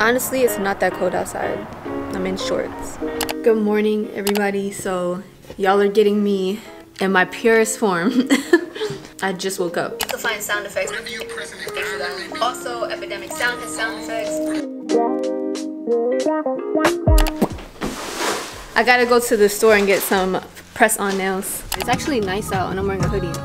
Honestly, it's not that cold outside. I'm in shorts. Good morning, everybody. So, y'all are getting me in my purest form. I just woke up. To find sound effects. Also, Epidemic Sound has sound effects. I gotta go to the store and get some press-on nails. It's actually nice out and I'm wearing a hoodie.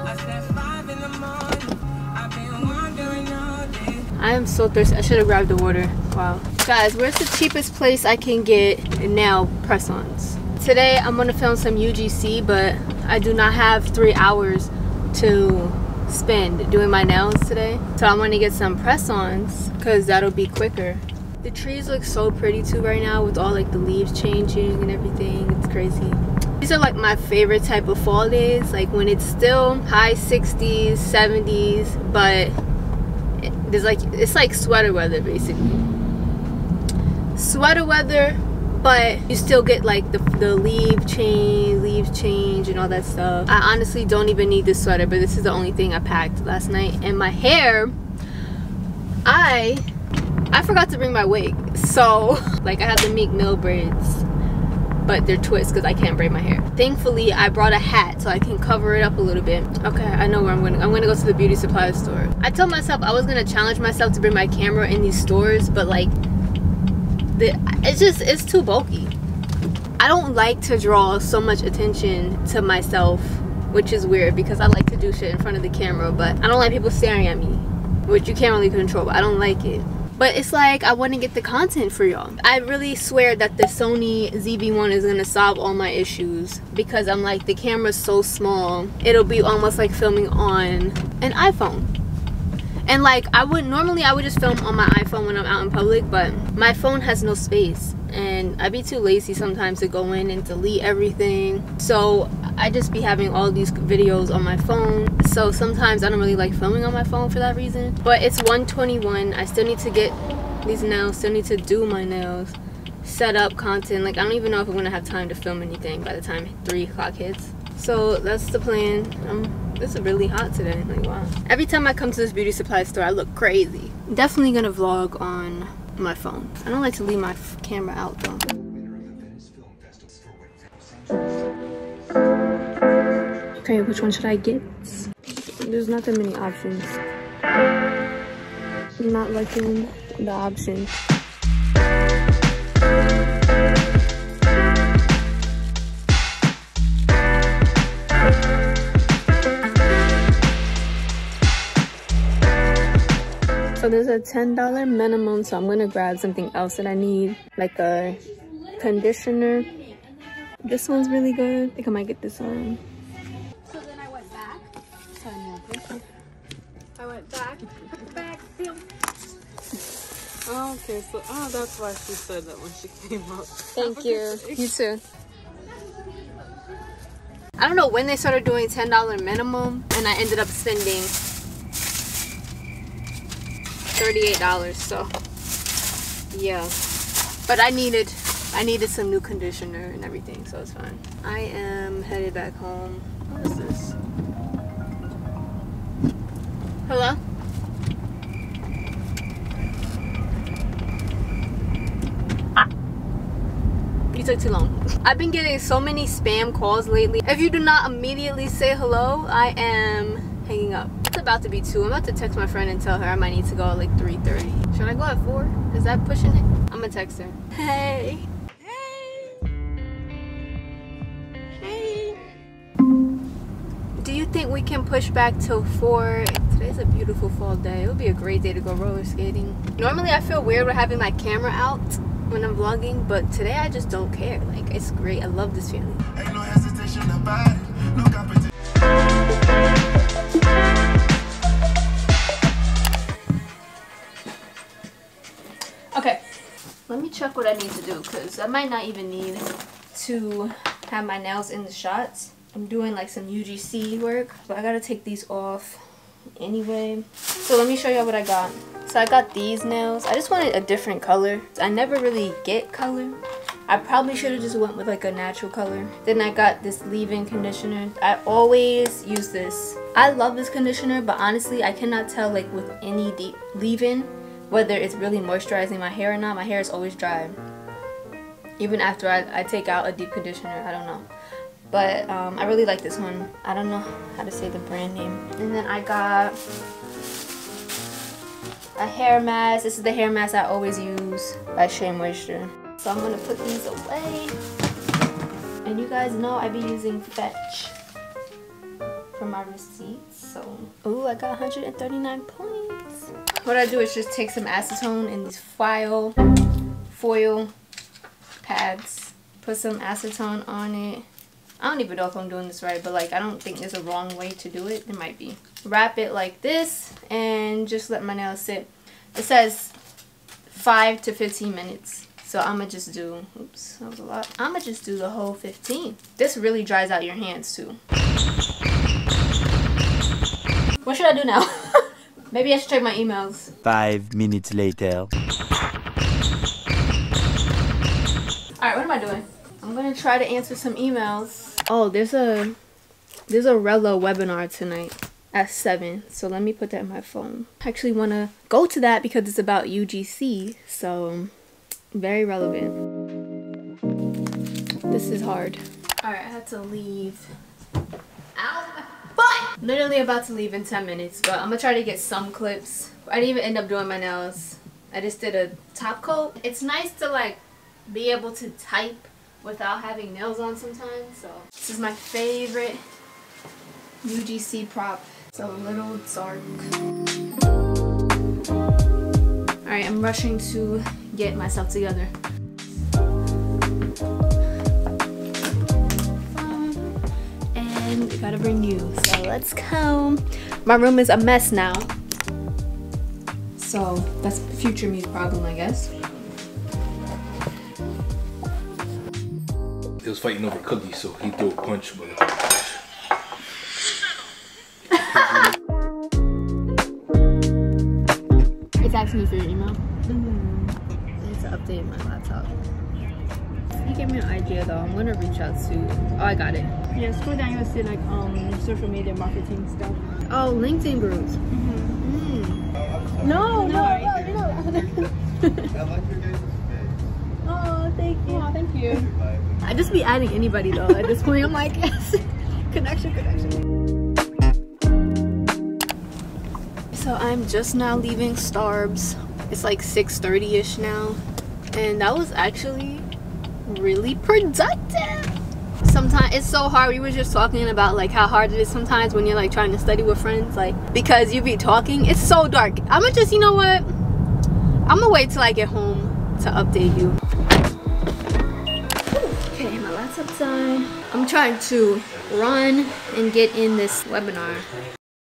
I am so thirsty. I should have grabbed the water. Wow. Guys, where's the cheapest place I can get nail press-ons? Today I'm gonna film some UGC, but I do not have three hours to spend doing my nails today. So I'm gonna get some press-ons because that'll be quicker. The trees look so pretty too right now with all like the leaves changing and everything. It's crazy. These are like my favorite type of fall days, like when it's still high 60s, 70s, but there's like it's like sweater weather basically sweater weather but you still get like the, the leaf change leaves change and all that stuff i honestly don't even need this sweater but this is the only thing i packed last night and my hair i i forgot to bring my wig so like i have the meek mill braids but they're twists because I can't braid my hair. Thankfully, I brought a hat so I can cover it up a little bit. Okay, I know where I'm going. I'm going to go to the beauty supply store. I told myself I was going to challenge myself to bring my camera in these stores, but like, the, it's just, it's too bulky. I don't like to draw so much attention to myself, which is weird because I like to do shit in front of the camera, but I don't like people staring at me, which you can't really control, but I don't like it but it's like I want to get the content for y'all. I really swear that the Sony ZV-1 is going to solve all my issues because I'm like the camera's so small it'll be almost like filming on an iPhone and like I would normally I would just film on my iPhone when I'm out in public but my phone has no space. And I'd be too lazy sometimes to go in and delete everything. So I just be having all these videos on my phone. So sometimes I don't really like filming on my phone for that reason. But it's 121 I still need to get these nails still need to do my nails set up content. Like I don't even know if I'm gonna have time to film anything by the time 3 o'clock hits. So that's the plan. Um, it's really hot today like wow every time I come to this beauty supply store I look crazy definitely gonna vlog on my phone. I don't like to leave my camera out though. Okay, which one should I get? There's not that many options. I'm not liking the options. So there's a $10 minimum, so I'm gonna grab something else that I need, like a conditioner. This one's really good. I think I might get this one. So then I went back. I went back, back, Oh, okay, so oh, that's why she said that when she came up. Thank you. You too. I don't know when they started doing $10 minimum, and I ended up spending $38 so yeah. But I needed I needed some new conditioner and everything so it's fine. I am headed back home. What is this? Hello? You took too long. I've been getting so many spam calls lately. If you do not immediately say hello I am hanging up about to be 2. I'm about to text my friend and tell her I might need to go at like 3.30. Should I go at 4? Is that pushing it? I'm gonna text her. Hey. Hey. Hey. Do you think we can push back till 4? Today's a beautiful fall day. It would be a great day to go roller skating. Normally I feel weird with having my camera out when I'm vlogging, but today I just don't care. Like, it's great. I love this feeling. Check what I need to do because I might not even need to have my nails in the shots. I'm doing like some UGC work, but I gotta take these off anyway. So let me show y'all what I got. So I got these nails. I just wanted a different color. I never really get color. I probably should have just went with like a natural color. Then I got this leave-in conditioner. I always use this. I love this conditioner, but honestly, I cannot tell like with any leave-in whether it's really moisturizing my hair or not. My hair is always dry. Even after I, I take out a deep conditioner, I don't know. But um, I really like this one. I don't know how to say the brand name. And then I got a hair mask. This is the hair mask I always use by Shea Moisture. So I'm gonna put these away. And you guys know I be using Fetch my receipts. So, ooh, I got 139 points. What I do is just take some acetone in these file foil pads, put some acetone on it. I don't even know if I'm doing this right, but like I don't think there's a wrong way to do it. There might be. Wrap it like this and just let my nails sit. It says 5 to 15 minutes. So I'm to just do, oops, that was a lot. I'm to just do the whole 15. This really dries out your hands too. What should I do now? Maybe I should check my emails. Five minutes later. Alright, what am I doing? I'm gonna try to answer some emails. Oh, there's a there's a Rella webinar tonight at 7. So let me put that in my phone. I actually wanna go to that because it's about UGC. So very relevant. This is hard. Alright, I had to leave. Ow, my butt! Literally about to leave in 10 minutes, but I'm gonna try to get some clips. I didn't even end up doing my nails. I just did a top coat. It's nice to like be able to type without having nails on sometimes. So this is my favorite UGC prop. It's a little dark. Alright, I'm rushing to get myself together. Gotta bring you. So let's go. My room is a mess now. So that's future me's problem, I guess. They was fighting over cookies, so he threw a punch, but It's asking me for your email. I need to update my laptop. You gave me an idea though. I'm gonna reach out to. Oh, I got it. Yeah, scroll down, you'll see like um social media marketing stuff. Oh, LinkedIn groups. No, no, no, no. oh, thank you. Oh, thank you. I just be adding anybody though. At this point, I'm like, yes. connection, connection. So I'm just now leaving Starbs. It's like 6:30ish now, and that was actually really productive. Sometimes it's so hard. We were just talking about like how hard it is sometimes when you're like trying to study with friends, like because you be talking. It's so dark. I'ma just, you know what? I'm gonna wait till I get home to update you. Okay, my laptop's on. I'm trying to run and get in this webinar.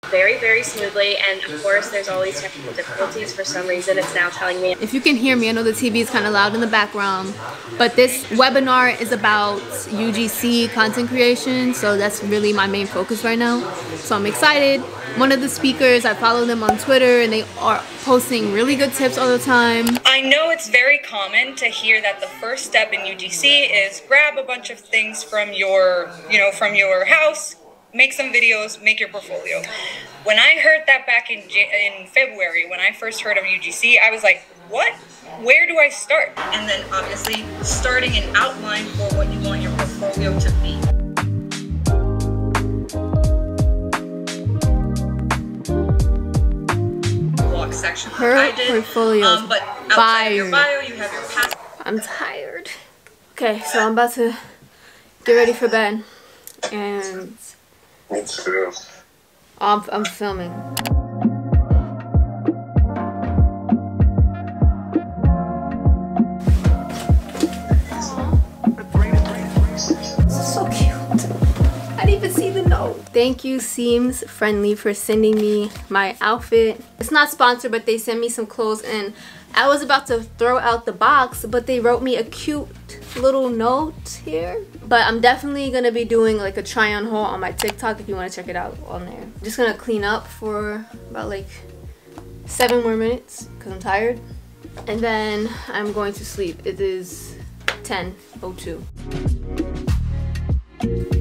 Very, very smoothly. And of course, there's always technical difficulties. For some reason, it's now telling me If you can hear me, I know the TV is kind of loud in the background, but this webinar is about UGC content creation, so that's really my main focus right now. So I'm excited. One of the speakers, I follow them on Twitter, and they are posting really good tips all the time. I know it's very common to hear that the first step in UGC is grab a bunch of things from your, you know, from your house, make some videos, make your portfolio. When I heard that back in in February, when I first heard of UGC, I was like, "What? Where do I start?" And then obviously starting an outline for what you want your portfolio to be. Section like Her I did. portfolio um, but outside your bio, you have your past I'm tired. Okay, so I'm about to get ready for bed, and oh, I'm, I'm filming. So cute. I didn't even see the note. Thank you, Seams Friendly, for sending me my outfit. It's not sponsored, but they sent me some clothes, and I was about to throw out the box, but they wrote me a cute little note here. But I'm definitely gonna be doing like a try on haul on my TikTok if you want to check it out on there. I'm just gonna clean up for about like seven more minutes because I'm tired. And then I'm going to sleep. It is 10.02.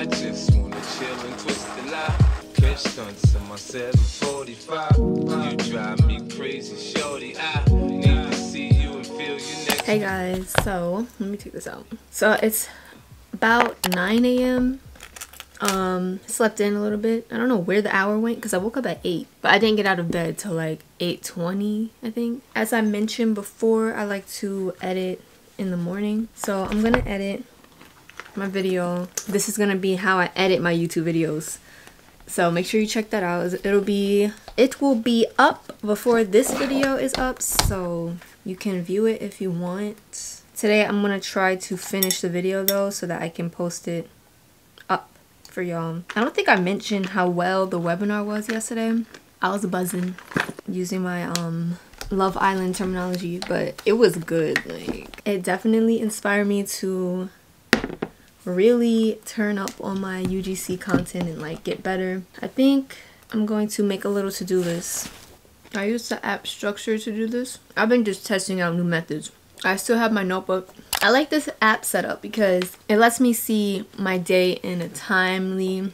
I just wanna chill and twist the lie. Catch stunts in my 745. You drive me crazy, shorty. I need to see you and feel you next. Hey guys, so let me take this out. So it's about 9 a.m. Um, slept in a little bit. I don't know where the hour went because I woke up at 8, but I didn't get out of bed till like 8.20, I think. As I mentioned before, I like to edit in the morning. So I'm gonna edit my video. This is gonna be how I edit my YouTube videos. So make sure you check that out. It'll be it will be up before this video is up, so you can view it if you want. Today I'm gonna try to finish the video though so that I can post it up for y'all. I don't think I mentioned how well the webinar was yesterday. I was buzzing using my um Love Island terminology, but it was good. Like it definitely inspired me to really turn up on my UGC content and like get better. I think I'm going to make a little to-do list. I use the app structure to do this. I've been just testing out new methods. I still have my notebook. I like this app setup because it lets me see my day in a timely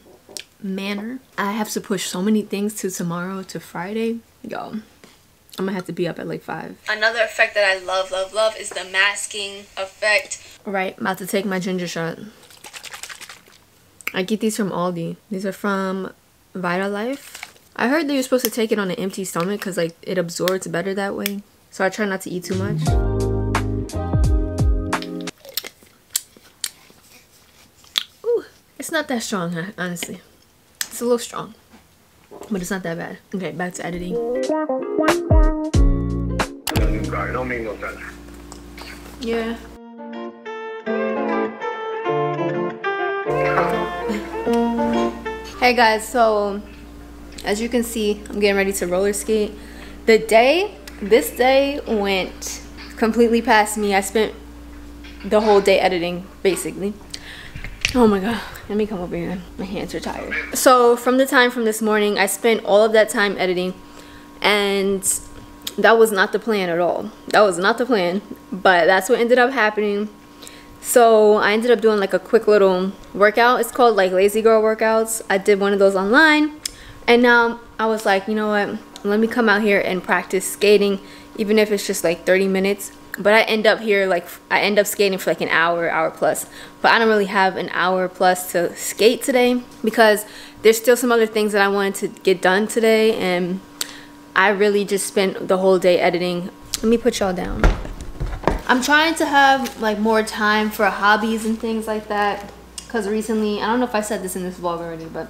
manner. I have to push so many things to tomorrow to Friday. Yo, I'm gonna have to be up at like 5. Another effect that I love, love, love is the masking effect. Right, about to take my ginger shot. I get these from Aldi. These are from Vitalife. I heard that you're supposed to take it on an empty stomach because like it absorbs better that way. So I try not to eat too much. Ooh, it's not that strong, huh, honestly. It's a little strong, but it's not that bad. Okay, back to editing. Yeah. Hey guys, so as you can see, I'm getting ready to roller skate. The day, this day went completely past me. I spent the whole day editing, basically. Oh my god, let me come over here. My hands are tired. So from the time from this morning, I spent all of that time editing and that was not the plan at all. That was not the plan, but that's what ended up happening. So I ended up doing like a quick little workout. It's called like lazy girl workouts. I did one of those online and now I was like, you know what? Let me come out here and practice skating even if it's just like 30 minutes. But I end up here like I end up skating for like an hour, hour plus. But I don't really have an hour plus to skate today because there's still some other things that I wanted to get done today and I really just spent the whole day editing. Let me put y'all down. I'm trying to have like more time for hobbies and things like that because recently, I don't know if I said this in this vlog already, but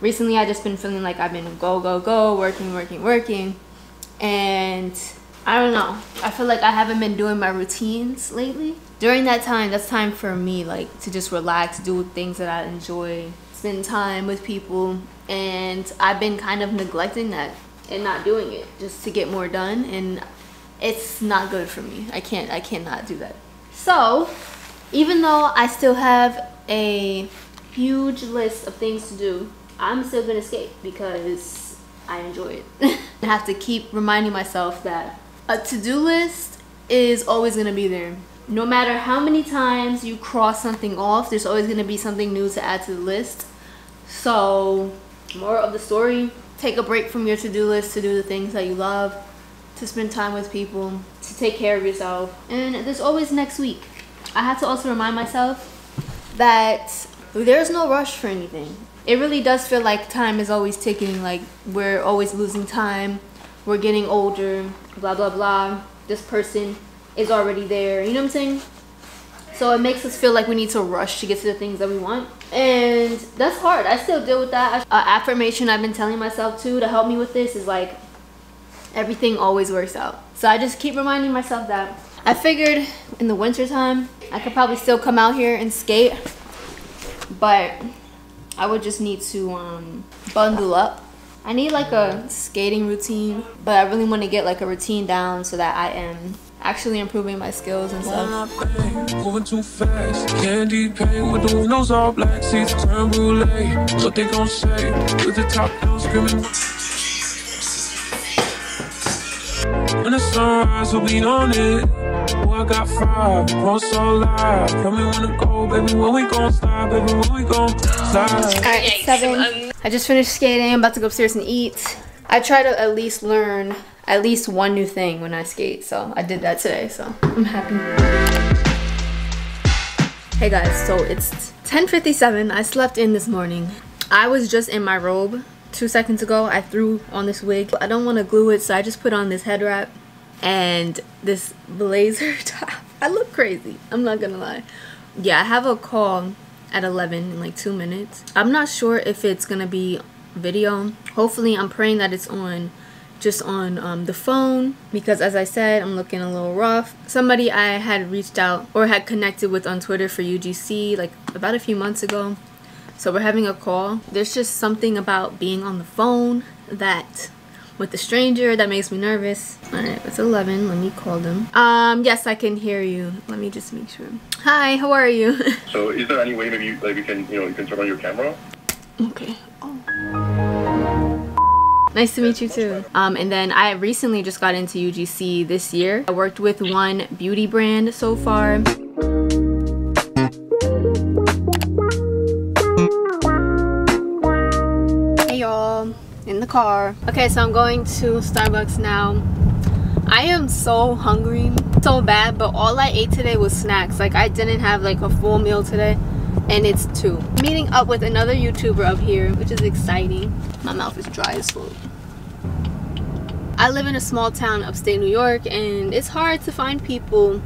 recently I just been feeling like I've been go, go, go, working, working, working. And I don't know. I feel like I haven't been doing my routines lately. During that time, that's time for me like to just relax, do things that I enjoy, spend time with people. And I've been kind of neglecting that and not doing it just to get more done. And it's not good for me. I can't, I cannot do that. So, even though I still have a huge list of things to do, I'm still gonna skate because I enjoy it. I have to keep reminding myself that a to-do list is always gonna be there. No matter how many times you cross something off, there's always gonna be something new to add to the list. So, more of the story, take a break from your to-do list to do the things that you love, to spend time with people, to take care of yourself. And there's always next week. I have to also remind myself that there's no rush for anything. It really does feel like time is always ticking, like we're always losing time, we're getting older, blah blah blah. This person is already there, you know what I'm saying? So it makes us feel like we need to rush to get to the things that we want. And that's hard. I still deal with that. Uh, affirmation I've been telling myself too to help me with this is like everything always works out. So I just keep reminding myself that. I figured in the winter time I could probably still come out here and skate, but I would just need to um, bundle up. I need like a skating routine, but I really want to get like a routine down so that I am actually improving my skills and stuff. Too fast, candy with all black, seats turn they say? With the top down, screaming. When the sunrise, we'll be on it. I got five, one so live. Tell me when to go, baby. When we gon' slide, baby. When we gon'. Alright, seven. I just finished skating. I'm about to go upstairs and eat. I try to at least learn at least one new thing when I skate. So I did that today. So I'm happy. Hey guys, so it's 10:57. I slept in this morning. I was just in my robe two seconds ago. I threw on this wig. I don't want to glue it, so I just put on this head wrap and this blazer top. I look crazy. I'm not gonna lie. Yeah, I have a call at 11 in like two minutes. I'm not sure if it's gonna be video. Hopefully, I'm praying that it's on just on um, the phone because as I said I'm looking a little rough somebody I had reached out or had connected with on Twitter for UGC like about a few months ago so we're having a call there's just something about being on the phone that with a stranger that makes me nervous all right it's 11 let me call them um yes I can hear you let me just make sure hi how are you So is there any way maybe you, like we can you know you can turn on your camera? Okay. Oh. Nice to meet you too. Um, and then I recently just got into UGC this year. I worked with one beauty brand so far. Car. Okay, so I'm going to Starbucks now. I am so hungry, so bad, but all I ate today was snacks. Like I didn't have like a full meal today and it's 2. Meeting up with another YouTuber up here, which is exciting. My mouth is dry as fuck. I live in a small town upstate New York and it's hard to find people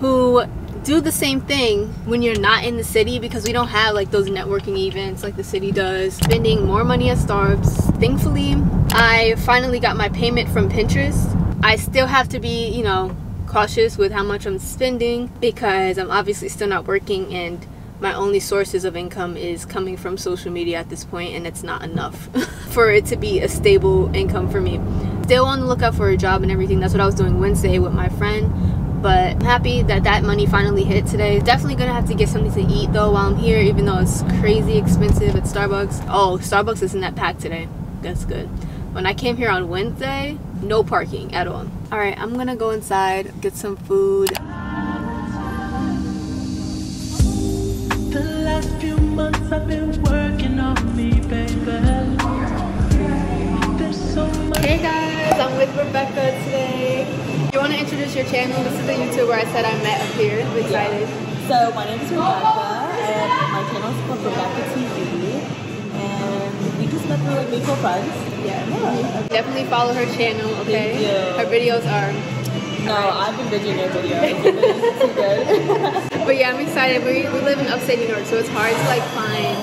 who do the same thing when you're not in the city because we don't have like those networking events like the city does. Spending more money at Starbucks. Thankfully, I finally got my payment from Pinterest. I still have to be, you know, cautious with how much I'm spending because I'm obviously still not working and my only sources of income is coming from social media at this point and it's not enough for it to be a stable income for me still on the lookout for a job and everything that's what i was doing wednesday with my friend but i'm happy that that money finally hit today definitely gonna have to get something to eat though while i'm here even though it's crazy expensive at starbucks oh starbucks isn't that packed today that's good when i came here on wednesday no parking at all all right i'm gonna go inside get some food The last few months I've been working on me, baby. So much. Hey guys, I'm with Rebeccah today. Want to introduce your channel? This is a YouTuber I said I met up here. I'm excited. So my name is Rebeccah, and my channel is called Rebeccah TV, and we just met through like mutual friends. Yeah. Definitely follow her channel, okay? Thank you. Her videos are. No, I've been binging your videos. Your videos are too good. But yeah, I'm excited. We, we live in upstate New York, so it's hard to like find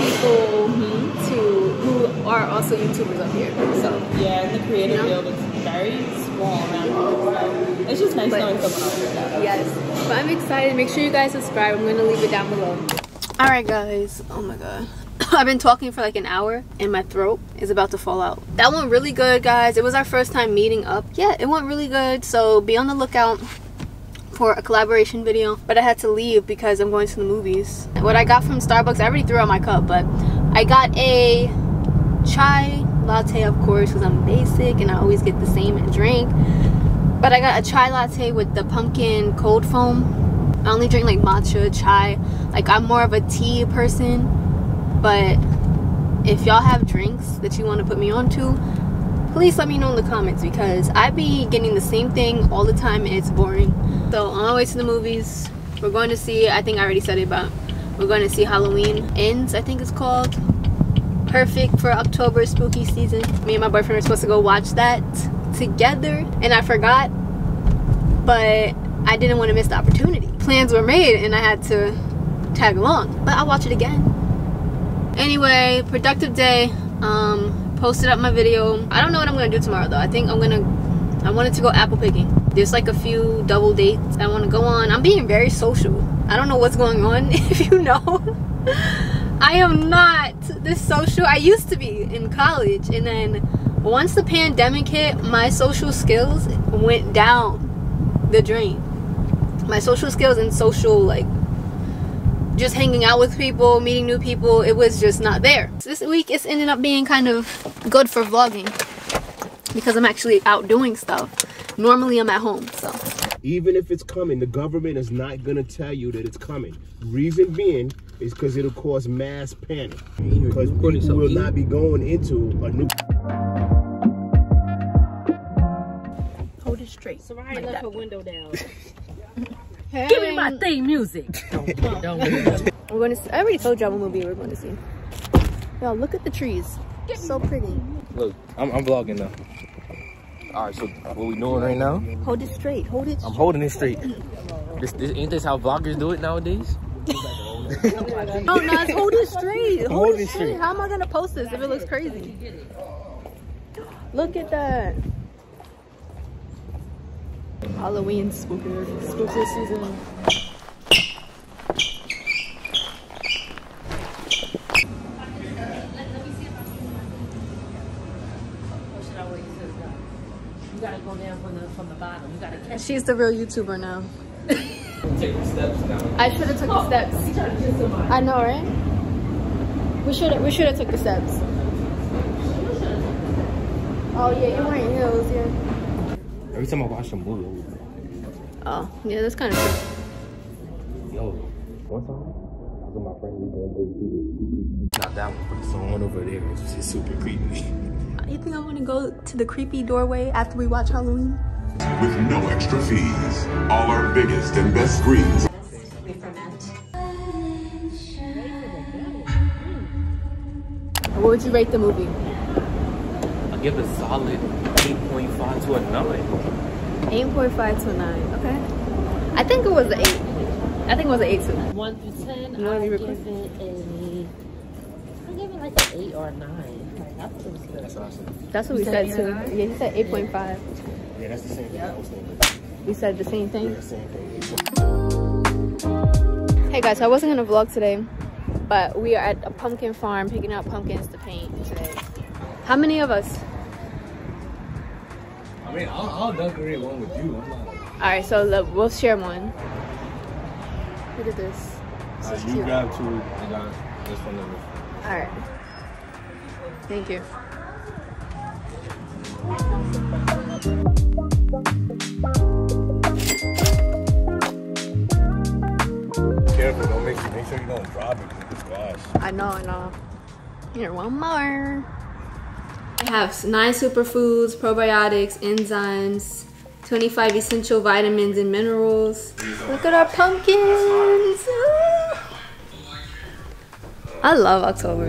people mm-hmm. to who are also YouTubers up here. So yeah, in the creative You know? field, it's very small around here. So it's just nice But- knowing someone yes, but I'm excited. Make sure you guys subscribe. I'm gonna leave it down below. All right, guys. Oh my god. I've been talking for like an hour and my throat is about to fall out. That went really good, guys. It was our first time meeting up. Yeah, it went really good. So be on the lookout for a collaboration video. But I had to leave because I'm going to the movies. What I got from Starbucks, I already threw out my cup, but I got a chai latte, of course, because I'm basic and I always get the same drink. But I got a chai latte with the pumpkin cold foam. I only drink like matcha, chai. Like I'm more of a tea person. But if y'all have drinks that you want to put me on to, please let me know in the comments because I be getting the same thing all the time and it's boring. So on our way to the movies, we're going to see, I think I already said it, but we're going to see Halloween Ends, I think it's called. Perfect for October spooky season. Me and my boyfriend were supposed to go watch that together and I forgot, but I didn't want to miss the opportunity. Plans were made and I had to tag along, but I'll watch it again. Anyway, productive day. Um, posted up my video. I don't know what I'm gonna do tomorrow though. I think I'm gonna. I wanted to go apple picking. There's like a few double dates I want to go on. I'm being very social. I don't know what's going on. If you know, I am not this social. I used to be in college, and then once the pandemic hit, my social skills went down the drain. My social skills and social like just hanging out with people, meeting new people, it was just not there. So this week it's ended up being kind of good for vlogging because I'm actually out doing stuff. Normally I'm at home, so. Even if it's coming, the government is not to tell you that it's coming. Reason being is because it'll cause mass panic. Because people will not be going into a new. Hold it straight. Soraya like left that. her window down. Give me my theme music. We're going to. See, I already told y'all what movie we're going to see. Y'all look at the trees. So pretty. Look, I'm, I'm vlogging now. All right, so what we doing right now? Hold it straight. Hold it. I'm holding it straight. This, this ain't this how vloggers do it nowadays? Oh no, it's hold it straight. Hold, Hold it it straight. straight. How am I gonna post this if it looks crazy? Look at that. Halloween spooky spooky season. You gotta go down from the bottom. You gotta catch. She's the real YouTuber now. Take the steps now. I should have took the oh, steps. I know, right? We should have we should have took the steps. Oh yeah, you're wearing heels, yeah. Every time I watch a movie, Oh, yeah, that's kind of true. yo, one time, I was my friend, we going to go do this secret. Not that one, but it's the one over there. It's just super creepy. You think I want to go to the creepy doorway after we watch Halloween? With no extra fees. All our biggest and best screens. What would you rate the movie? I'll give it a solid 8.5 to a 9. 8.5 to a 9. Okay. I think it was an 8. I think it was an 8 to 9. One through ten. You wanna I be give real it a. I give it like an eight or a nine. Like, I thought it was good. That's what That's what we You said said too. eight or nine? Yeah, he said 8.5. Yeah, that's the same thing I was thinking. We said the same thing. Yeah, same thing. Hey guys, so I wasn't gonna vlog today, but we are at a pumpkin farm picking out pumpkins to paint today. How many of us? I mean, I'll, I'll decorate one with you. Not. Alright, so the, we'll share one. Look at this. This Uh, you cute. grab two. I got this one. Over. Alright. Thank you. Careful, don't make make sure you don't drop it because it's glass. I know, I know. Here, one more. I have nine superfoods, probiotics, enzymes, 25 essential vitamins and minerals. Look at our pumpkins. I love October.